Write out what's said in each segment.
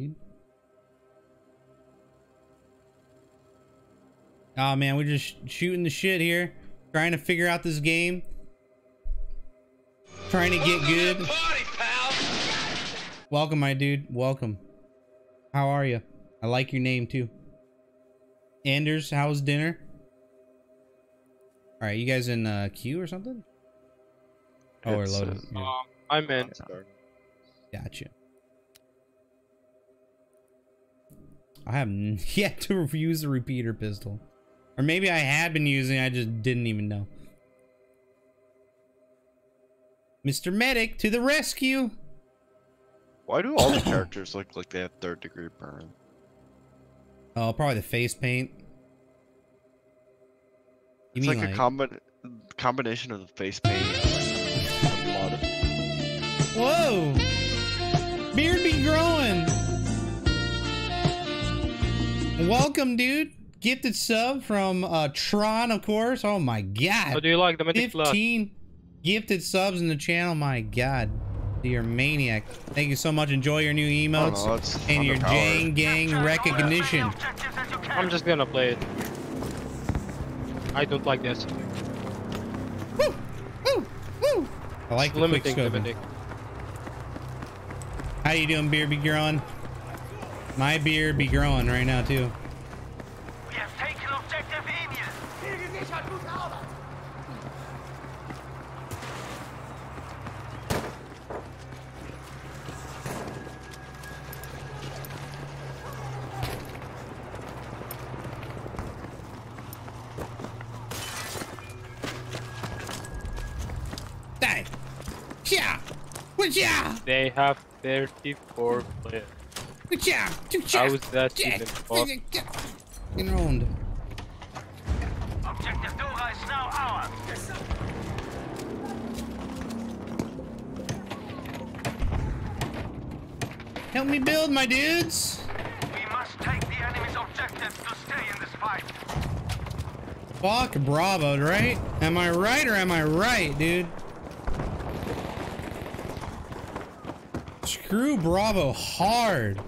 dude. Oh man, we're just shooting the shit here, trying to figure out this game, trying to get good. Party, pal. Welcome, my dude. Welcome. How are you? I like your name too. Anders, how's dinner? All right, you guys in uh, queue or something? Oh, we're loaded. uh, Yeah. I'm in. Gotcha. I have yet to use the repeater pistol. Or maybe I had been using I just didn't even know. Mr. Medic to the rescue! Why do all the characters look like they have third degree burn? Oh, probably the face paint. You It's mean like, like, a combi- combination of the face paint and blood. Whoa! Beard be growing! Welcome, dude. Gifted sub from uh, Tron, of course. Oh my god. How do you like the Mythic Blood? 15 gifted subs in the channel. My god. You're a maniac. Thank you so much. Enjoy your new emotes know, it's and your underpowered. Jane Gang recognition. I'm just gonna play it. I don't like this. Woo! Woo! Woo! I like the quick Limiting the How you doing, beard be growing? My beard be growing right now too. We have taken objective Emil. Die! Yeah! Whatcha! They have 34 players. Whatcha! How is that even possible? In round. Objective Dora is now ours. Help me build, my dudes! We must take the enemy's objectives to stay in this fight. Fuck Bravo, right? Am I right or am I right, dude? Screw Bravo hard.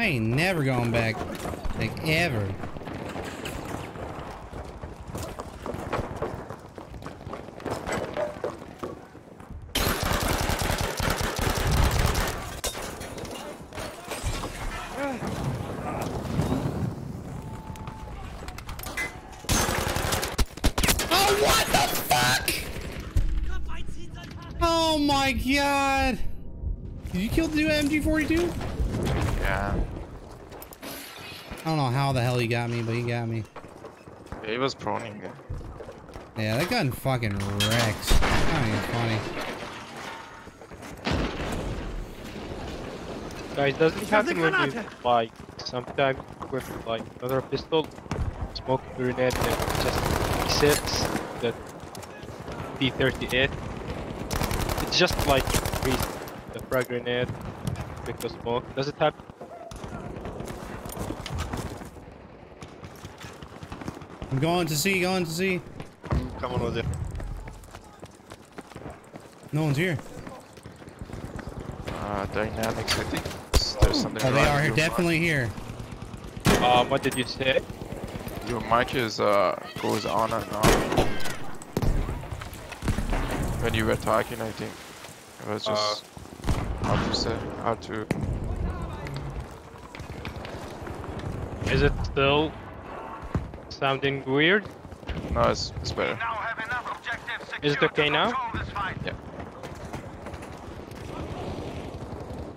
I ain't never going back. Like, ever. Oh, what the fuck? Oh my god. Did you kill the MG42? Yeah. I don't know how the hell he got me, but he got me. He was proning it. Yeah, that gun fucking wrecks. Not even funny. Guys, does it happen when you like sometimes with like another pistol, smoke grenade and just resets the P38? It's just like the frag grenade with the smoke. Does it happen? I'm going to see, going to see. Come on with it. No one's here. Uh, dynamics, I think. There's something Oh, they are here, your definitely here. Um, what did you say? Your mic is, uh, goes on and on. When you were talking, I think. It was Uh. just how to say, how to. Is it still sounding weird? No, it's, it's better. Now have enough objectives secured Is it okay now? control this fight. Yeah.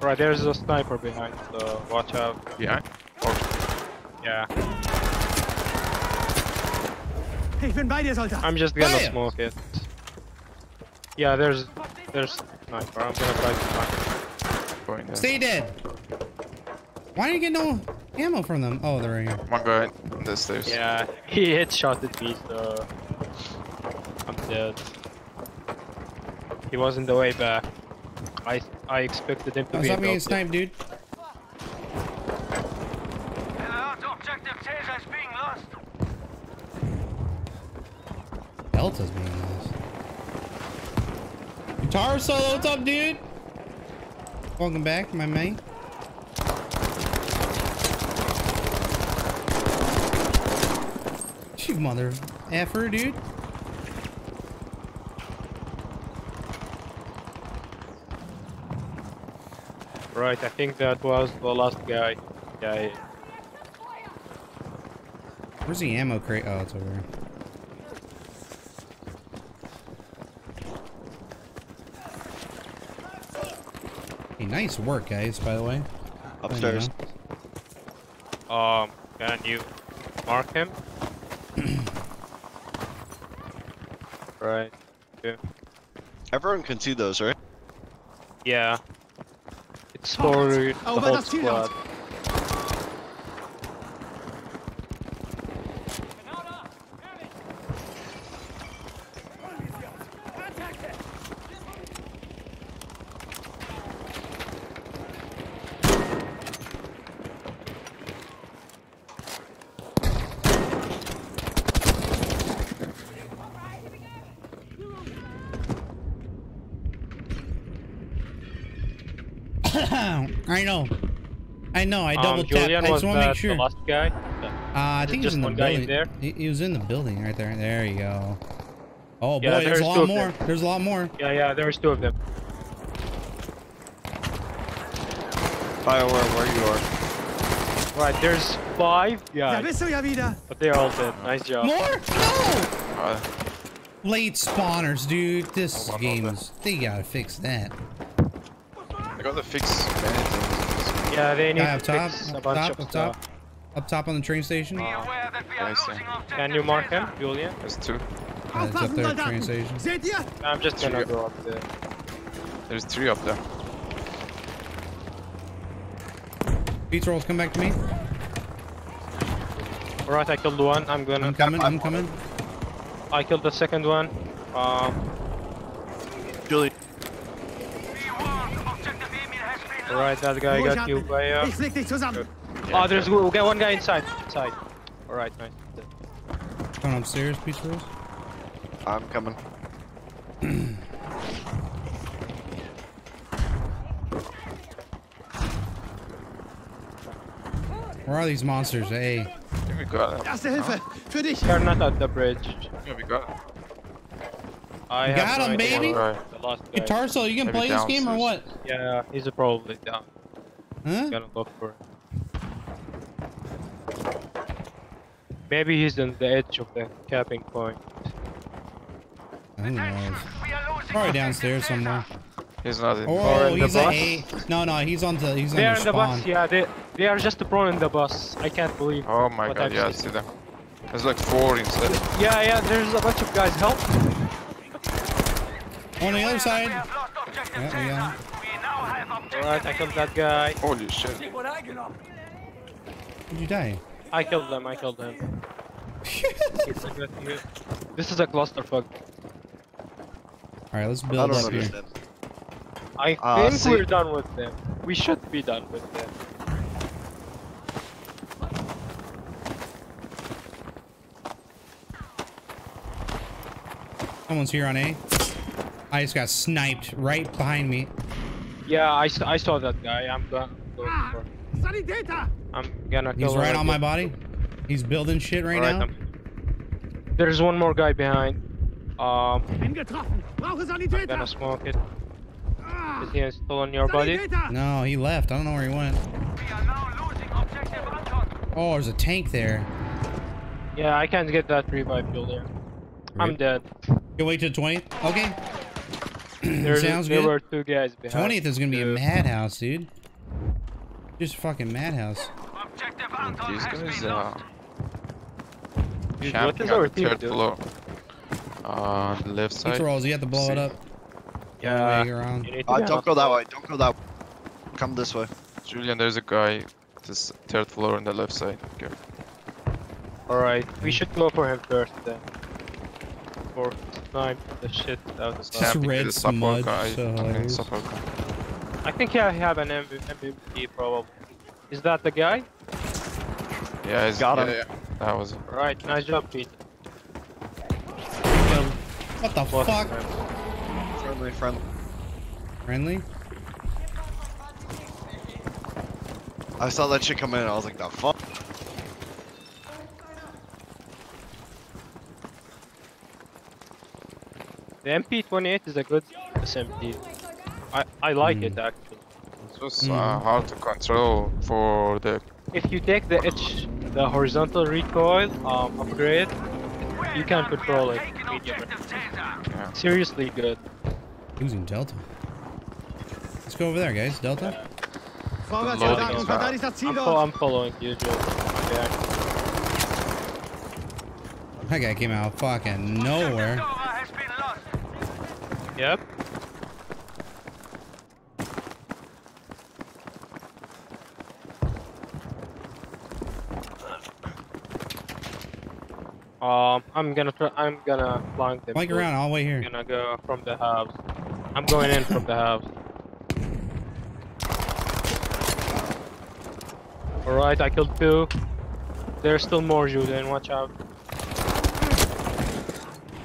Right, there's a sniper behind, so watch out. Behind? Yeah, Ich bin bei dir, Soldat. I'm just gonna Fire! smoke it. Yeah, there's there's sniper. I'm gonna try to snipe. Going there. Stay dead. Why didn't you get no ammo from them? Oh, they're right here. Come on, go ahead. On the stairs. Yeah, he headshotted me, so I'm dead. He was in the way back. I I expected him to Oh, be stop in getting the sniped, dude. Alert, objective Caesar is being lost. Delta's being lost. Guitar solo, what's up, dude? Welcome back, my mate. You mother effer, dude. Right, I think that was the last guy. Yeah, yeah. Where's the ammo crate? Oh, it's over here. Hey, nice work, guys, by the way. Upstairs. Um, can you mark him? Right. Yeah. Everyone can see those, right? Yeah. It's for Oh, oh but whole that's too loud. squad. I know. I know. I Um, double tapped. Julian I just want to make sure. the Uh, last guy? I think he's just in the one in building. there? He, he was in the building right there. There you go. Oh boy, there's there's a lot more. There's a lot more. Yeah, yeah, there's two of them. Fire where, where you are. Right, there's five Yeah. guys, bist du but they're all dead. Nice job. More? No! Uh, Late spawners, dude. This One game over. is. They gotta fix that. I gotta fix many things. Yeah, they need Guy up to top. fix a bunch top. of Up top. Up top on the train station. Be Uh, aware that we are I see. Can you mark him, Julian? There's two. it's up Aufpassen, there, train station. I'm just gonna Three. go up there. There's three up there. Pizza rolls, come back to me. Alright, I killed one. I'm gonna. I'm coming. I'm coming. I killed the second one. Um, Julie. Be warned, objective Emil has been alright, that guy Ruhig got killed by. Uh, Ich flick oh, there's we got one guy inside. Inside. Alright, nice. Going upstairs, pizza rolls. I'm coming. Where are these monsters? Hey. I think we got it. Erste Hilfe. Für dich. They're not at the bridge. Yeah, we got it. I You have got no him, idea baby. where The last. Guitar Soul, you gonna Maybe play this game or what? Yeah, he's probably down. Huh? Gonna look for him. Maybe he's on the edge of the capping point. Who knows? We are losing Probably downstairs somewhere. He's not in. Or Oh, in the he's a bus. A. No, no, he's on the. He's on They are the in the bus. Yeah, they they are just prone in the bus. I can't believe. Oh my god, I've yeah, I see them. There's like four inside. Yeah, yeah. There's a bunch of guys. Help! On the other side. have lost objective Yeah, yeah. We now have objective Alright, I killed that guy. Holy shit. Did you die? I killed them. I killed him. this is a clusterfuck. All right, let's build don't up here. understand. I Uh, think see- we're done with them. We should be done with them. Someone's here on A. I just got sniped right behind me. Yeah, I saw that guy. I'm go- going Ah, for. I'm gonna kill He's right on my body. He's building shit right Alright, now. I'm- There's one more guy behind. Um, Bin getroffen. Brauche I'm gonna smoke it. Ah, he still on your body? No, he left. I don't know where he went. We are now losing objective Anton. Oh, there's a tank there. Yeah, I can't get that revive fuel there. I'm dead. You wait till 20th? Okay. There's, Sounds there good. were two guys behind. 20th is gonna be a madhouse, dude. Just a fucking madhouse. Objective Anton These has guys been uh, lost. Dude, what camping is our on team third doing? floor. Uh, on the left side. Pizza rolls, you have to blow it up. Yeah. Way you Uh, don't go that way. Don't go that way. Come this way. Julian, there's a guy. This third floor on the left side. Okay. Alright, we should go for him first then. For snipe the shit out of Just us. Camping red with the smudge, so okay, hilarious. support guy. I think I have an MV MVP probably. Is that the guy? Yeah, he's Got yeah, him. yeah, that was it. Right, nice job, Pete. What the Both fuck? of them. Friendly. Friendly? I saw that shit come in and I was like, the fuck? The MP28 is a good SMG. I, I like Hmm. it actually. It was Mhm. uh, hard to control for the If you take the H, the horizontal recoil um, upgrade, you can control it. Taking medium. objective Caesar. Seriously good. Losing Delta. Let's go over there, guys. Delta. Vorwärts, Loading Soldaten, is verteidigt das I'm, Ziel fo- dort. I'm following you, Joe. Okay. That guy came out of fucking nowhere. Yep. Um, I'm gonna try. I'm gonna flank them. Flank around. all the way here. I'm gonna go from the house. I'm going in from the house. Alright, I killed two. There's still more, Julian. Watch out.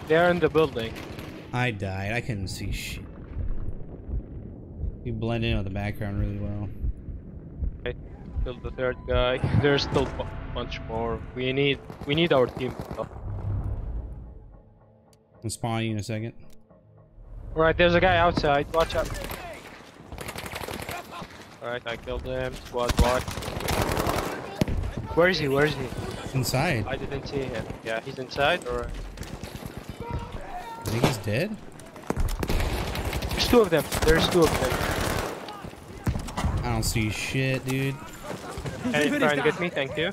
They're in the building. I died. I couldn't see shit. You blend in with the background really well. Killed the third guy. There's still a bunch more. We need we need our team. I'm spawn you in a second. Alright, there's a guy outside. Watch out. Alright, I killed him. Squad watch. Where is he? Where is he? Inside. I didn't see him. Yeah, he's inside. Alright. I think he's dead. There's two of them. There's two of them. I don't see shit, dude. Can you try and get me? Thank you.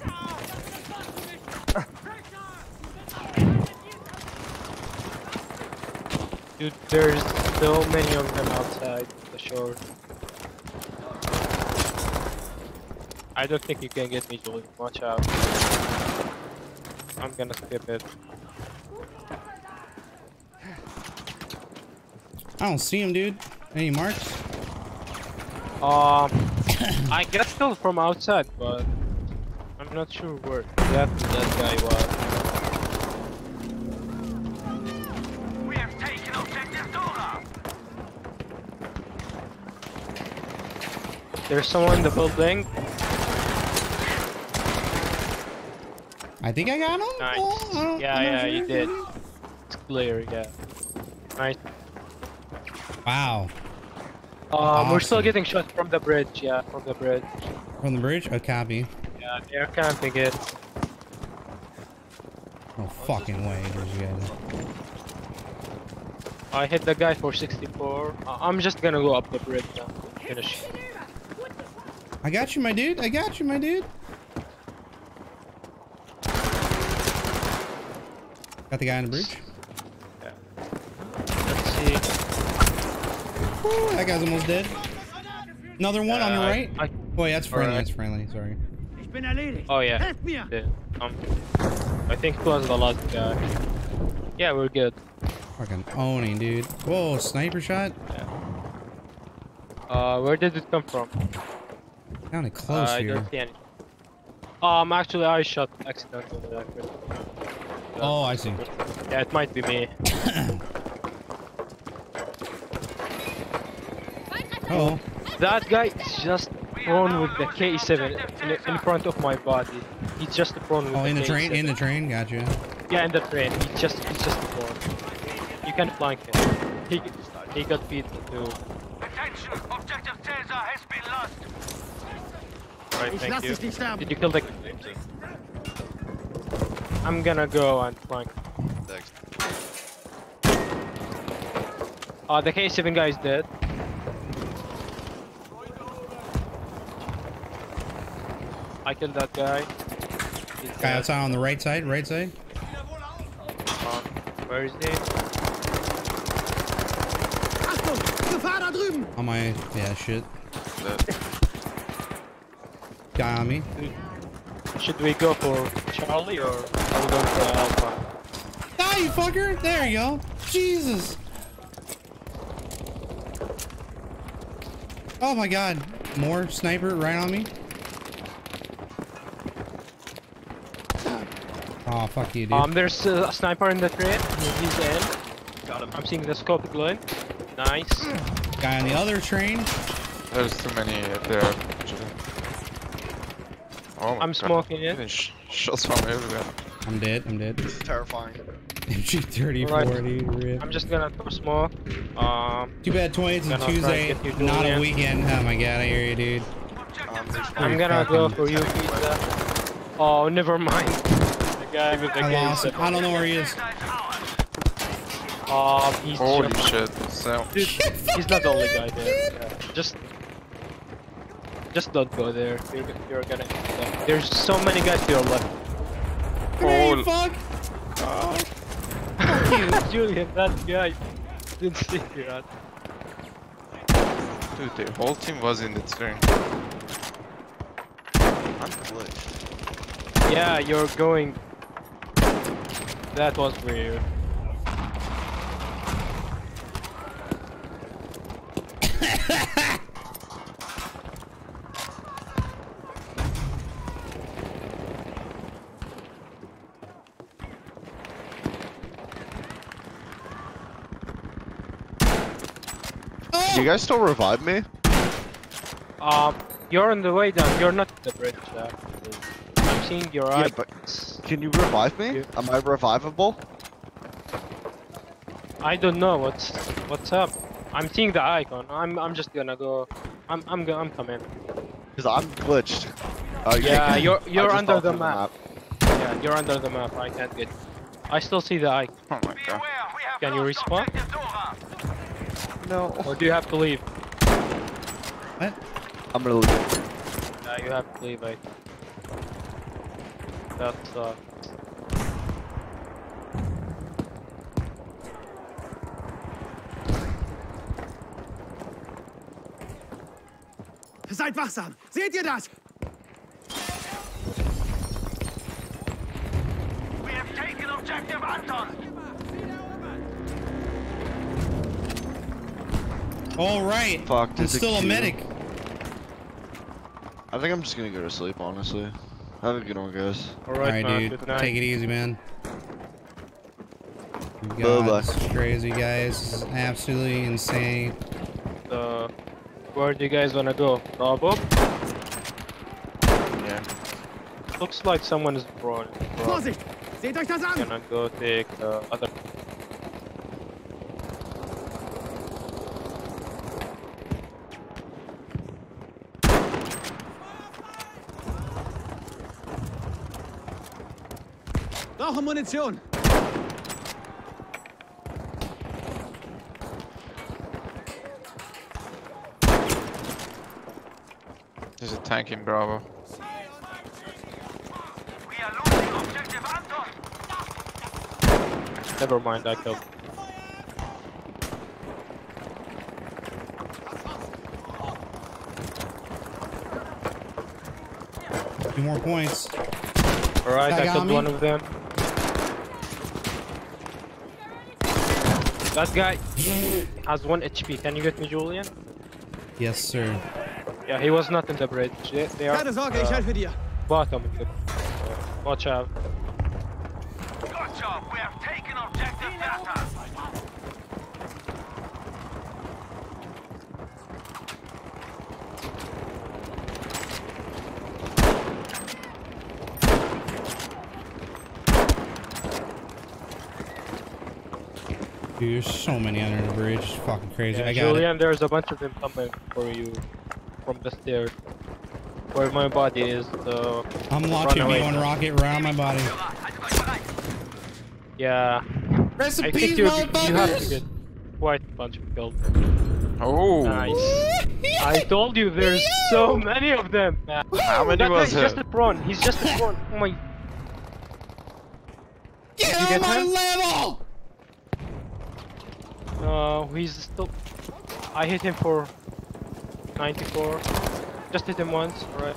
Dude, there's so many of them outside the shore. I don't think you can get me, Julian. Watch out. I'm gonna skip it. I don't see him, dude. Any marks? Um, I got killed from outside, but I'm not sure where exactly that guy was. We have taken objective Dora. There's someone in the building. I think I got him. Nice. Oh, Yeah, yeah, you did. It's clear, yeah. Nice. Wow. Um, we're still getting shot from the bridge, yeah, from the bridge. From the bridge? A copy. Yeah, they're camping it. No fucking way, there's you guys. I hit the guy for 64. Uh, I'm just gonna go up the bridge now. Finish. I got you, my dude. I got you, my dude. Got the guy on the bridge. Let's see. Woo, that guy's almost dead. Another one on your Uh, right. I, Boy, that's friendly. Alright. That's friendly. Sorry. Ich bin erledigt. oh yeah. Yeah. Um, I think it was the last guy. Yeah, we're good. Fucking owning, dude. Whoa, sniper shot. Yeah. Uh, where did it come from? Kinda close uh, I here. don't see any. Um, actually, I shot accidentally. actually. Oh, I see. Yeah, it might be me. Oh, That guy is just prone with the K7 in, in front of my body. He's just prone with oh, the in the train. K7. In the train. Gotcha. Yeah, in the train. He's just he's just prone. You can flank him. He he got beat too. Attention, objective Caesar has been lost. Right, Ich thank lass you. dich. Did you kill the? I'm gonna go and flank. Next. Uh, the K7 guy is dead. I killed that guy. He's Guy dead. outside on the right side. Right side. Um, where is he? Achtung, Gefahr da drüben. On my yeah shit. Guy on me. Should we go for Charlie or are we going for Alpha? Die, you fucker! There you go. Jesus. Oh my god. More sniper right on me. Oh fuck you, dude. Um, there's uh, a sniper in the train. He's in. Got him. I'm seeing the scope glowing. Nice. Guy on the other train. there's too many there. Oh my I'm God. smoking it. Sh- shots from everywhere. I'm dead. I'm dead. Terrifying. MG30 Alright. 40, rip. I'm just gonna go smoke. Um, Too bad 20th is a and Tuesday, not a weekend. Oh my god, I hear you, dude. Um, I'm gonna go fucking- for you, pizza. Oh, never mind. The guy with the I game lost. set. I don't know where he is. Um, he's Holy just, shit. So, dude, he's not the only guy there. Yeah, Just, just don't go there. You're, you're gonna. end There's so many guys to your left. Come here, you Oh. fuck! Julian, that guy didn't see you. Right? dude, the whole team was in the turn. I'm glitched. Yeah, you're going. That was weird. Do you guys still revive me? Um, you're on the way down. You're not at the bridge. Actually. I'm seeing your Yeah, eye. but can you revive me? Yeah. Am I revivable? I don't know what's what's up. I'm seeing the icon. I'm I'm just gonna go. I'm I'm go, I'm coming. Because I'm glitched. Uh, Yeah, you're you're just under fell the map. Yeah, you're under the map. I can't get. I still see the icon. Oh my god. Can you respawn? No. Or do you have to leave? What? I'm gonna leave. Yeah, you have to leave. I. That's uh. Seid wachsam! Seht ihr das? We have taken objective Anton. All right. Fuck, I'm there's a still a medic. I think I'm just gonna go to sleep, honestly. Have a good one, guys. All All right, right, man. dude. Good night. Take it easy, man. Bye-bye. This is crazy, guys. This is absolutely insane. Uh, where do you guys wanna go? Bravo. Yeah. Looks like someone is brawling. Bro, Vorsicht! Seht euch das an! gonna go take the other. Brauche Munition! There's a tank in Bravo. We are losing objective Anton. Never mind, I killed. Two more points. Alright, I killed me? one of them. That guy has one HP. Can you get me, Julian? Yes, sir. Yeah, he was not in the bridge. They, they are Keine Sorge, ich uh, helfe dir! bottom. of the- Watch out. Good job. We have taken objective data. Dude, there's so many under the bridge. It's fucking crazy. Yeah, I got Julian, there's a bunch of them coming for you from the stairs. Where my body is, the. I'm watching Run away. me one rocket around my body. yeah. Rest in peace, think you you have to motherfuckers! quite a bunch of kills. Oh. Nice. I told you there's so many of them. man. How many That was guy's just a prawn. He's just a prawn. Oh my. Get you on get my him? level! No, he's still. I hit him for 94. Just hit him once. Alright.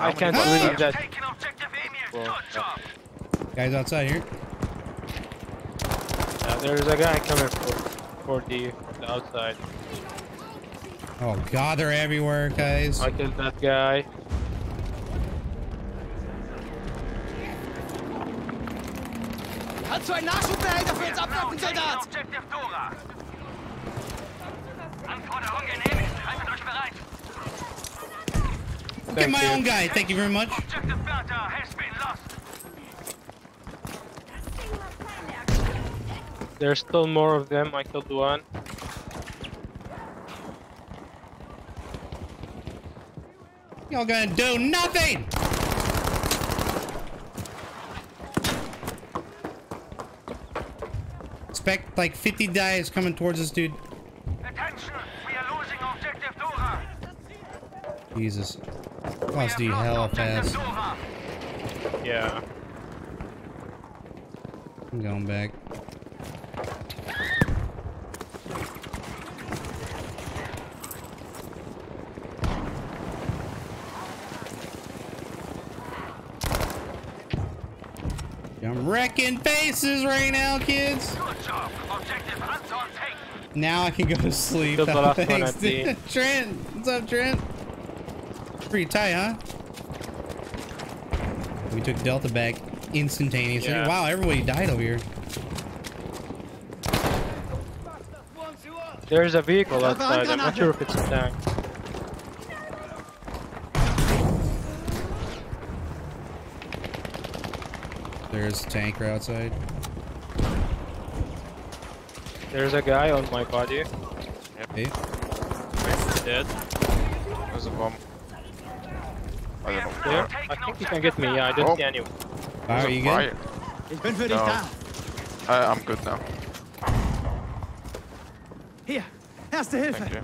I can't believe that? that. Taking objective Emil. Well, Good. Guys outside here. Yeah, there's a guy coming for for the, the outside. Oh god, they're everywhere, guys. I killed that guy. Nachschubbehälter für uns abwerfen, Soldat! Objective Dora! Anforderung genehmigt! Haltet euch bereit! Get my own guy, thank you very much. Objective has been lost! There's still more of them, I killed one. Y'all gonna do nothing! Expect like 50 dives coming towards us, dude. Attention! We are losing objective Dora! Jesus. We Must have be lost hella objective fast. Dora! Yeah. I'm going back. I'm wrecking faces right now, kids. Good job! Objective Now I can go to sleep. Killed the last one Thanks, dude. Trent, what's up, Trent? Pretty tight, huh? We took Delta back instantaneously. Yeah. Wow, everybody died over here. There's a vehicle Da war ein outside. I'm not sure if it's a tank. There's a tanker outside. There's a guy on my body. Hey, Dead. There's a bomb. I don't know. There. I think he can get me. Yeah, I don't Oh. see anyone. are you good? fire. Ich bin für dich No. da. I, I'm good now. Hier, erste Hilfe. Thank you.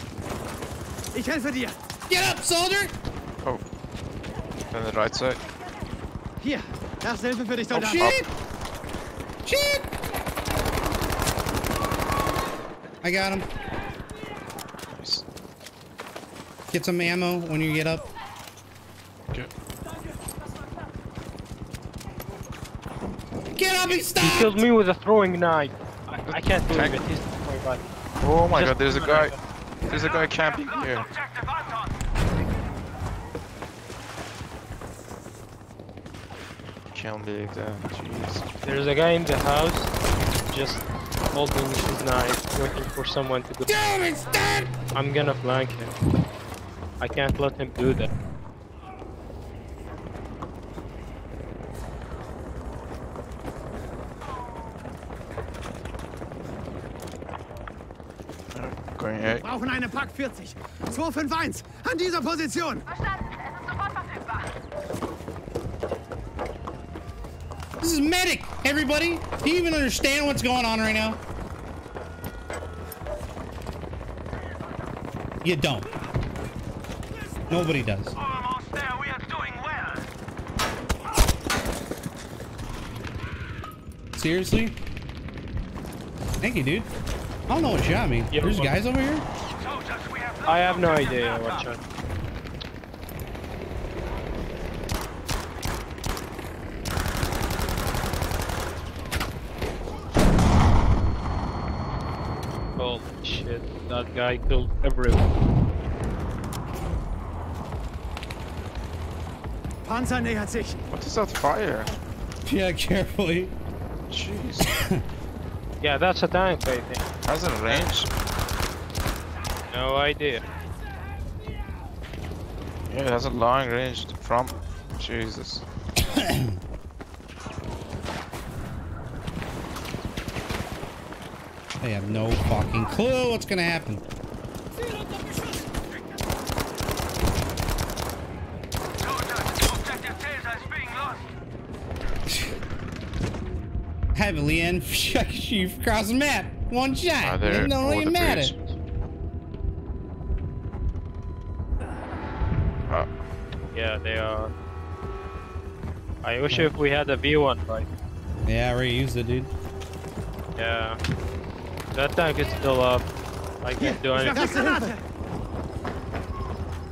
Ich helfe dir. Get up, soldier! Oh. On the right side. Hier, erste Hilfe für dich, Oh, Soldat. shit! Shit! I got him. Nice. Get some ammo when you get up. Okay. Get up and He stop! killed me with a throwing knife. I, I can't believe Tank. it. He's my body. Oh my Just- god, there's a guy. There's a guy camping here. objective Anton! Can't believe that. Jeez. There's a guy in the house, just holding his knife, waiting for someone to go. Damn it, stop! I'm gonna flank him. I can't let him do that. Going A. Brauchen eine Pak 40. 251 an dieser Position. Verstanden. Es ist sofort verfügbar. This is medic, everybody. Do you even understand what's going on right now? You don't. Nobody does. Almost there, we are doing well! Seriously? Thank you, dude. I don't know what shot me. Yeah, There's guys over here? Soldiers, we have I have no idea what shot. Holy shit, that guy killed everyone. Panzer nähert sich. What is that fire? Yeah, carefully. Jeez. Yeah, that's a tank, I think. Has a range. No idea. Yeah, it has a long range from. Jesus. They have no fucking clue what's gonna happen. soldiers! Objective Caesar is! Heavily and shoot across the map. One Are shot. there It don't even matter. bridge? Yeah, they are. I wish if we had a V1 right. Yeah, I already used it, dude. Yeah. That tank is still up. I can't do anything.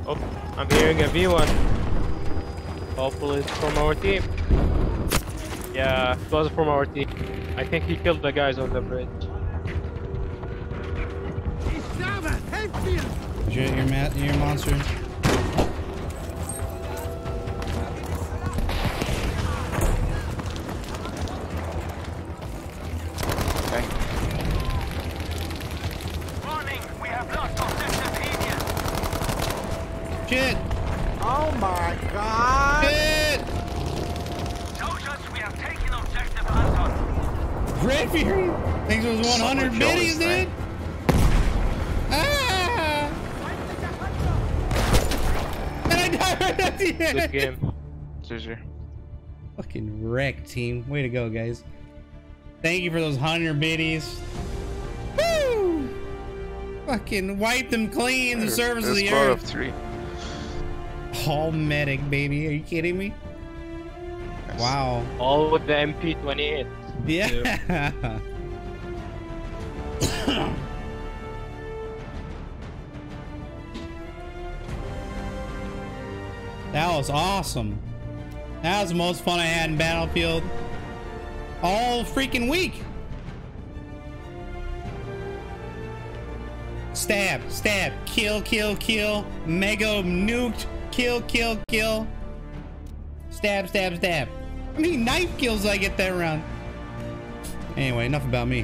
Oh, I'm hearing a V1. Hopefully it's from our team. Yeah, it was from our team. I think he killed the guys on the bridge. Ich sterbe. Helft mir. Shit, your your monster. GG. Fucking wreck team. Way to go, guys. Thank you for those 100 biddies. Woo! Fucking wipe them clean. The surface of There's the squad earth. of three. All medic, baby. Are you kidding me? Wow. All with the MP28. Yeah. that was awesome. That was the most fun I had in Battlefield all freaking week. Stab, stab, kill, kill, kill, mega nuked, kill, kill, kill. Stab, stab, stab. How many knife kills I get that round? Anyway, enough about me.